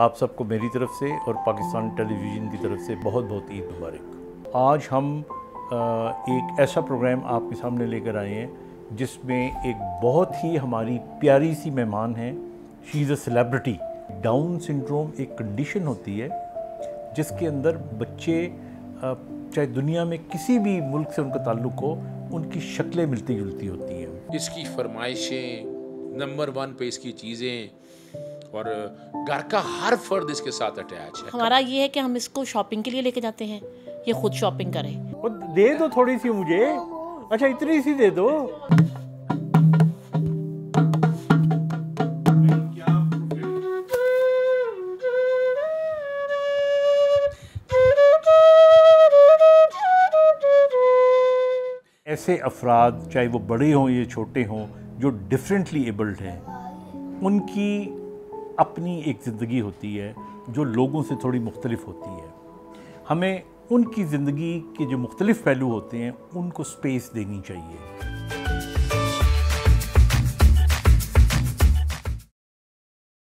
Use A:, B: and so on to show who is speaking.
A: आप सबको मेरी तरफ़ से और पाकिस्तान टेलीविज़न की तरफ़ से बहुत बहुत ईद मुबारक। आज हम एक ऐसा प्रोग्राम आपके सामने लेकर आए हैं, जिसमें एक बहुत ही हमारी प्यारी सी मेहमान हैं। She is a celebrity Down syndrome एक कंडीशन होती है, जिसके अंदर बच्चे चाहे दुनिया में किसी भी मुल्क से उनका ताल्लुक़ हो, उनकी शक्लें मिलती जुलती होती हैं।
B: इसकी फरमाइशें नंबर वन पे इसकी चीज़ें और घर का हर फर्द इसके साथ अटैच है।
C: हमारा ये है कि हम इसको शॉपिंग के लिए लेके जाते हैं। ये खुद शॉपिंग करें।
A: दे दो थोड़ी सी मुझे। अच्छा इतनी सी दे दो। ऐसे अफराद चाहे वो बड़े हों या छोटे हों जो डिफरेंटली एबल्ड हैं उनकी अपनी एक ज़िंदगी होती है जो लोगों से थोड़ी मुख्तलिफ़ होती है। हमें उनकी ज़िंदगी के जो मुख्तलिफ़ पहलू होते हैं, उनको स्पेस देनी चाहिए।